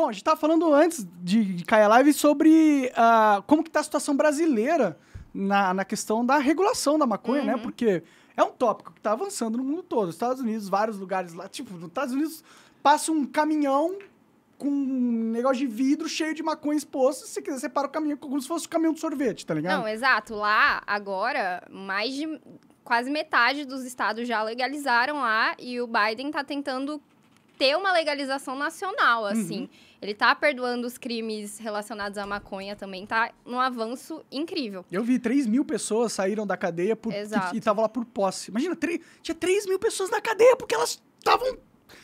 Bom, a gente tava falando antes de, de cair a live sobre uh, como que tá a situação brasileira na, na questão da regulação da maconha, né? Uhum. Porque é um tópico que tá avançando no mundo todo. Estados Unidos, vários lugares lá. Tipo, nos Estados Unidos passa um caminhão com um negócio de vidro cheio de maconha exposto. Se quiser, você para o caminhão como se fosse um caminhão de sorvete, tá ligado? Não, exato. Lá, agora, mais de quase metade dos estados já legalizaram lá e o Biden tá tentando ter uma legalização nacional, assim. Ele tá perdoando os crimes relacionados à maconha também, tá num avanço incrível. Eu vi 3 mil pessoas saíram da cadeia por, Exato. e estavam lá por posse. Imagina, tre- tinha 3 mil pessoas na cadeia porque elas estavam,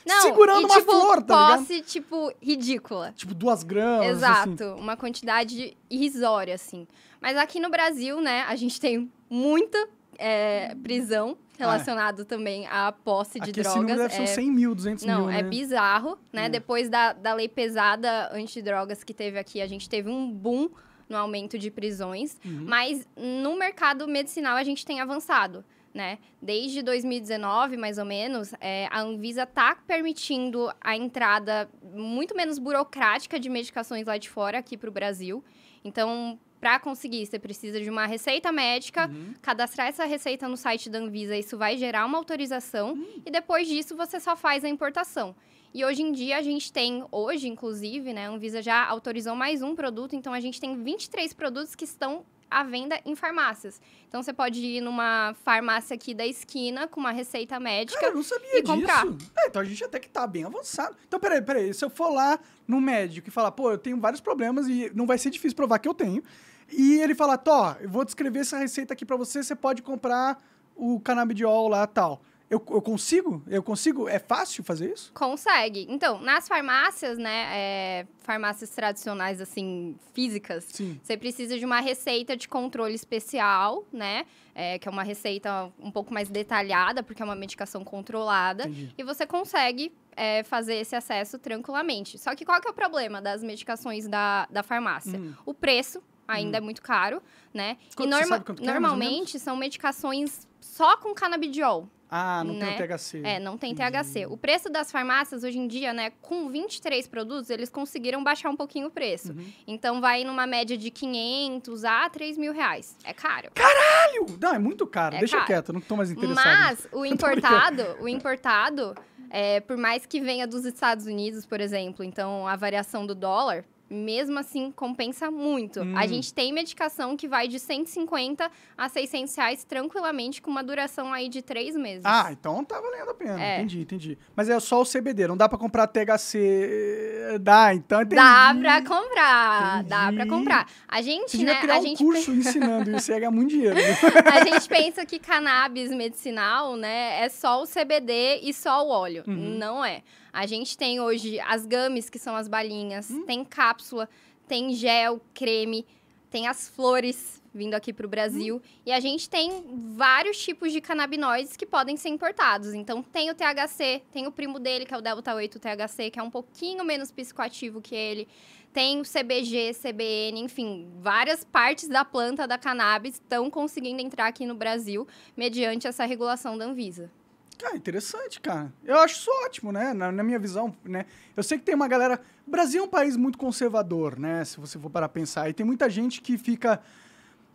Não, Segurando e, uma tipo, flor, tá ligado? posse, tipo, ridícula. tipo, duas gramas. Exato, assim. uma quantidade irrisória, assim. Mas aqui no Brasil, né, a gente tem muita é, prisão relacionada também à posse de Aqui esse número drogas. deve ser É, 100 mil, 200 Não, mil, é né? bizarro, né? É. Depois da, da lei pesada antidrogas que teve aqui, a gente teve um boom no aumento de prisões. Uhum. Mas no mercado medicinal a gente tem avançado, né? Desde 2019, mais ou menos, é, a Anvisa está permitindo a entrada muito menos burocrática de medicações lá de fora aqui para o Brasil. Então, para conseguir, você precisa de uma receita médica, Uhum. cadastrar essa receita no site da Anvisa, isso vai gerar uma autorização Hum. e depois disso você só faz a importação. E hoje em dia a gente tem, hoje inclusive, né, a Anvisa já autorizou mais um produto, então a gente tem 23 produtos que estão à venda em farmácias. Então você pode ir numa farmácia aqui da esquina com uma receita médica. Cara, eu não sabia e disso. comprar. É, então a gente até que tá bem avançado. Então, peraí, peraí. Se eu for lá no médico e falar, pô, eu tenho vários problemas e não vai ser difícil provar que eu tenho. E ele falar, Tó, eu vou descrever essa receita aqui pra você, você pode comprar o canabidiol lá tal. Eu, eu consigo? Eu consigo? É fácil fazer isso? Consegue. Então, nas farmácias, né, é, farmácias tradicionais, assim, físicas, Sim. Você precisa de uma receita de controle especial, né? É, que é uma receita um pouco mais detalhada, porque é uma medicação controlada. Entendi. E você consegue é, fazer esse acesso tranquilamente. Só que qual que é o problema das medicações da, da farmácia? Hum. O preço ainda é muito caro, né? Quanto- e você norma- é, normalmente são medicações só com canabidiol. Ah, não Né? tem o THC. É, não tem. THC. O preço das farmácias hoje em dia, né, com 23 produtos, eles conseguiram baixar um pouquinho o preço. Uhum. Então vai numa média de 500 a 3 mil reais. É caro. Caralho! Não, é muito caro. É Deixa caro. quieto, eu não tô mais interessado. Mas o importado, o importado, é, por mais que venha dos Estados Unidos, por exemplo, então a variação do dólar, mesmo assim compensa muito. Hum. A gente tem medicação que vai de 150 a 600 reais tranquilamente, com uma duração aí de três meses. Ah, então tá valendo a pena. É. Entendi, entendi. Mas é só o CBD, não dá pra comprar THC. Dá, então entendi. Dá pra comprar, dá pra Entendi. comprar. A gente, Você né, criar a um gente curso ensinando isso, ia ganhar muito dinheiro. A gente pensa que cannabis medicinal, né, é só o CBD e só o óleo. Uhum. Não é. A gente tem hoje as gummies, que são as balinhas, Hum. tem cápsula, tem gel, creme, tem as flores vindo aqui pro Brasil. Hum. E a gente tem vários tipos de canabinoides que podem ser importados. Então, tem o THC, tem o primo dele, que é o Delta 8 THC, que é um pouquinho menos psicoativo que ele. Tem o CBG, CBN, enfim, várias partes da planta da cannabis estão conseguindo entrar aqui no Brasil mediante essa regulação da Anvisa. Cara, interessante, cara. Eu acho isso ótimo, né? Na, na minha visão, né? Eu sei que tem uma galera... O Brasil é um país muito conservador, né? Se você for para pensar. E tem muita gente que fica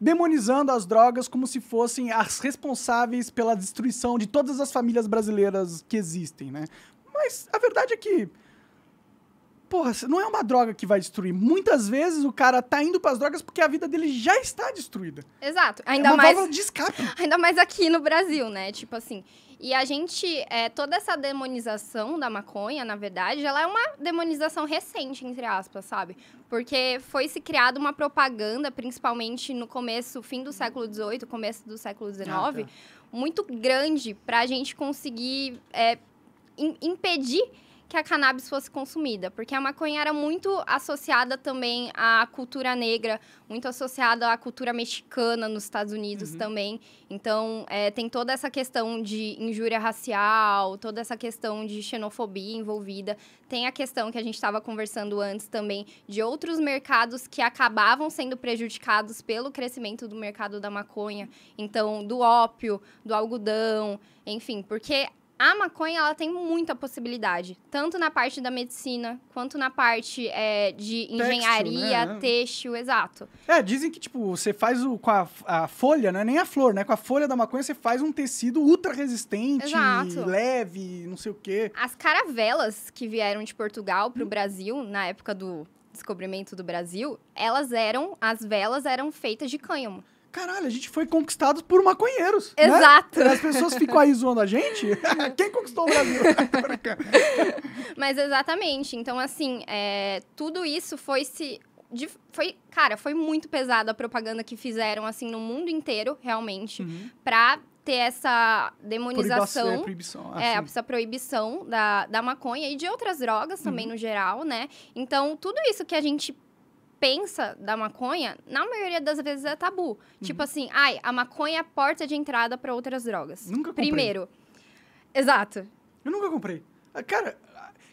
demonizando as drogas como se fossem as responsáveis pela destruição de todas as famílias brasileiras que existem, né? Mas a verdade é que... Porra, não é uma droga que vai destruir. Muitas vezes o cara tá indo pras drogas porque a vida dele já está destruída. Exato. é Ainda uma mais de escape. Ainda mais aqui no Brasil, né? Tipo assim. E a gente, é, toda essa demonização da maconha, na verdade, ela é uma demonização recente, entre aspas, sabe? Porque foi se criada uma propaganda, principalmente no começo, fim do século XVIII, começo do século XIX, Ah, tá. muito grande pra gente conseguir é, im- impedir que a cannabis fosse consumida, porque a maconha era muito associada também à cultura negra, muito associada à cultura mexicana nos Estados Unidos Uhum. também. Então, é, tem toda essa questão de injúria racial, toda essa questão de xenofobia envolvida. Tem a questão que a gente estava conversando antes também de outros mercados que acabavam sendo prejudicados pelo crescimento do mercado da maconha. Então, do ópio, do algodão, enfim, porque a maconha ela tem muita possibilidade, tanto na parte da medicina, quanto na parte é, de engenharia, né? têxtil, exato. É, dizem que, tipo, você faz o, com a, a folha, né? Nem a flor, né? Com a folha da maconha você faz um tecido ultra resistente, Exato. leve, não sei o quê. As caravelas que vieram de Portugal para o Brasil, na época do descobrimento do Brasil, elas eram, as velas eram feitas de cânhamo. Caralho, a gente foi conquistado por maconheiros. né? Exato. As pessoas ficam aí zoando a gente. Quem conquistou o Brasil? Mas exatamente. Então, assim, é, tudo isso foi se. foi, cara, foi muito pesado a propaganda que fizeram, assim, no mundo inteiro, realmente, pra ter essa demonização. Proibição, é, proibição. Ah, É, sim. essa proibição da, da maconha e de outras drogas também, Uhum. no geral, né? Então, tudo isso que a gente pensa da maconha, na maioria das vezes é tabu. Uhum. Tipo assim, ai, a maconha é a porta de entrada para outras drogas. Nunca comprei. Primeiro. Exato. Eu nunca comprei. Ah, Cara,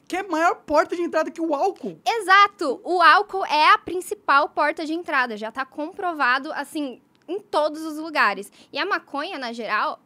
que é maior porta de entrada que o álcool. Exato! O álcool é a principal porta de entrada, já tá comprovado, assim, em todos os lugares. E a maconha, na geral,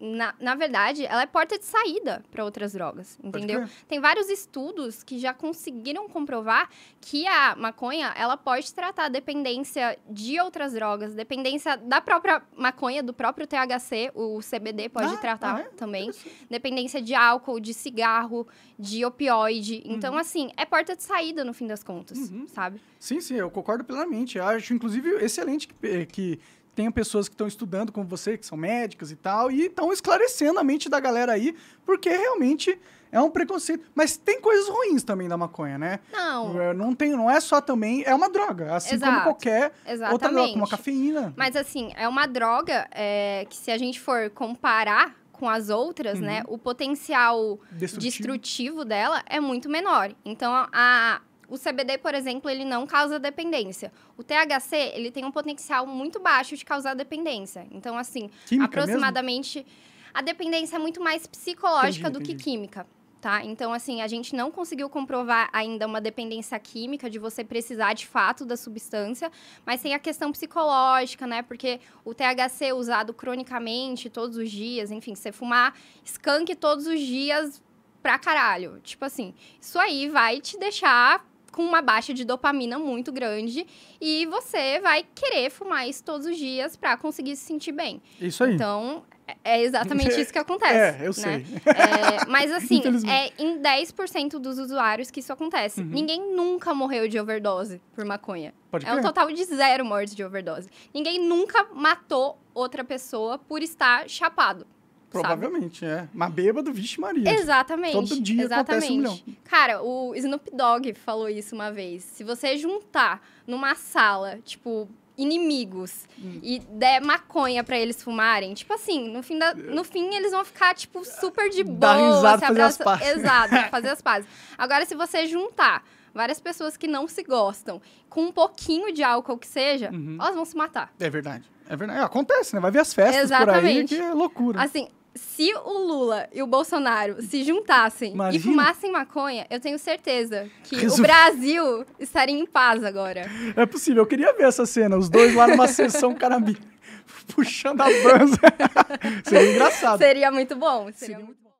na, na verdade, ela é porta de saída para outras drogas, entendeu? Tem vários estudos que já conseguiram comprovar que a maconha, ela pode tratar a dependência de outras drogas, dependência da própria maconha, do próprio THC, o CBD pode Ah, tratar ah, é? também dependência de álcool, de cigarro, de opioide. Então, assim, é porta de saída no fim das contas, Uhum. sabe? Sim, sim, eu concordo plenamente. Eu acho, inclusive, excelente que, que tenha pessoas que estão estudando como você, que são médicas e tal, e estão esclarecendo a mente da galera aí, porque realmente é um preconceito. Mas tem coisas ruins também da maconha, né? Não, É, Não, tem, não é só também, é uma droga, assim como Exato. qualquer outra droga, exatamente. como a cafeína. Mas, assim, é uma droga é, que, se a gente for comparar com as outras, né, o potencial Destrutivo. destrutivo dela é muito menor. Então, a, o CBD, por exemplo, ele não causa dependência. O THC, ele tem um potencial muito baixo de causar dependência. Então, assim, Química aproximadamente... A dependência é muito mais psicológica Entendi, do que entendi. química, tá? Então, assim, a gente não conseguiu comprovar ainda uma dependência química de você precisar de fato da substância, mas tem a questão psicológica, né? Porque o THC usado cronicamente, todos os dias, enfim, você fumar skunk todos os dias pra caralho. Tipo assim, isso aí vai te deixar com uma baixa de dopamina muito grande e você vai querer fumar isso todos os dias pra conseguir se sentir bem. Isso aí. Então, é- é exatamente isso que acontece. É, eu né? sei. É, mas assim, é em 10% dos usuários que isso acontece. Uhum. Ninguém nunca morreu de overdose por maconha. Pode É um total de zero mortes de overdose. Ninguém nunca matou outra pessoa por estar chapado. Sabe? Provavelmente, é. Mas bêbado, vixe Maria. Exatamente. Todo dia acontece um exatamente. Cara, o Snoop Dogg falou isso uma vez. Se você juntar numa sala, tipo, inimigos Hum. e der maconha pra eles fumarem, tipo assim, no fim, da, no fim eles vão ficar, tipo, super de boa. Dar risada, fazer as pazes. Exato, fazer as pazes. Agora, se você juntar várias pessoas que não se gostam com um pouquinho de álcool que seja, Uhum. elas vão se matar. É verdade. É verdade. Acontece, né? Vai ver as festas por aí, Exatamente. que é loucura. Assim, se o Lula e o Bolsonaro se juntassem Imagina. e fumassem maconha, eu tenho certeza que o Brasil estaria em paz agora. É possível. Eu queria ver essa cena. Os dois lá numa sessão carabina, puxando a banza. Seria engraçado. Seria muito bom. Seria Seria muito... bom.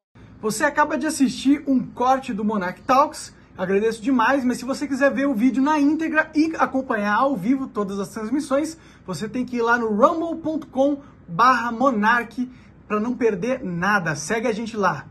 Você acaba de assistir um corte do Monarch Talks. Agradeço demais, mas se você quiser ver o vídeo na íntegra e acompanhar ao vivo todas as transmissões, você tem que ir lá no rumble.com barra monarch para não perder nada. Segue a gente lá.